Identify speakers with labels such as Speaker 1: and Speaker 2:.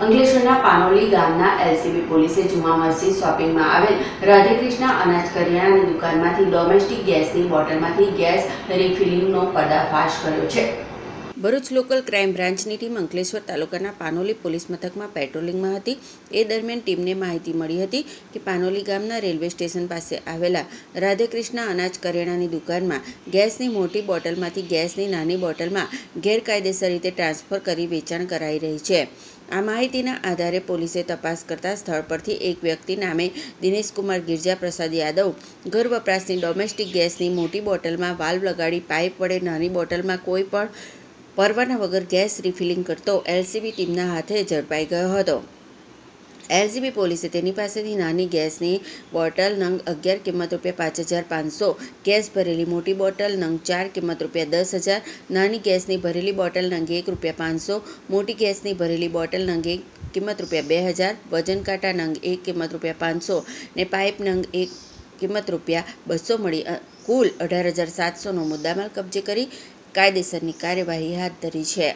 Speaker 1: અંકલેશ્વરના પાનોલી ગામના એલસીબી પોલીસે જુમા મસ્જિદ શોપિંગમાં આવેલ રાધેકૃષ્ણ અનાજ કરિયાણાની દુકાનમાંથી ડોમેસ્ટિક ગેસની બોટલમાંથી ગેસ રિફિલિંગનો પર્દાફાશ કર્યો છે. ભરૂચ લોકલ ક્રાઇમ બ્રાન્ચની ટીમ અંકલેશ્વર તાલુકાના પાનોલી પોલીસ મથકમાં પેટ્રોલિંગમાં હતી. એ દરમિયાન ટીમને માહિતી મળી હતી કે પાનોલી ગામના રેલવે સ્ટેશન પાસે આવેલા રાધેકૃષ્ણ અનાજ કરિયાણાની દુકાનમાં ગેસની મોટી બોટલમાંથી ગેસની નાની બોટલમાં ગેરકાયદેસર રીતે ટ્રાન્સફર કરી વેચાણ કરાઈ રહી છે. આ માહિતીના આધારે પોલીસે તપાસ કરતા સ્થળ પરથી એક વ્યક્તિ નામે દિનેશકુમાર ગિરજા પ્રસાદ યાદવ ઘર વપરાશની ડોમેસ્ટિક ગેસની મોટી બોટલમાં વાલ્વ લગાડી પાઇપ વડે નાની બોટલમાં કોઈ પણ પરવાના વગર ગેસ રિફિલિંગ કરતો એલસીબી ટીમના હાથે ઝડપાઈ ગયો હતો. એલસીબી પોલીસે તેની પાસેથી નાની ગેસની બોટલ નંગ અગિયાર કિંમત રૂપિયા પાંચ હજાર પાંચસો, ગેસ ભરેલી મોટી બોટલ નંગ ચાર કિંમત રૂપિયા દસ હજાર, નાની ગેસની ભરેલી બોટલ નંગ એક રૂપિયા પાંચસો, મોટી ગેસની ભરેલી બોટલ નંગ એક કિંમત રૂપિયા બે હજાર, વજન કાંટા નંગ એક કિંમત રૂપિયા પાંચસો ને પાઇપ નંગ એક કિંમત રૂપિયા બસો મળી. કુલ અઢાર હજાર સાતસોનો મુદ્દામાલ કબજે કરી કાયદેસરની કાર્યવાહી હાથ ધરી છે.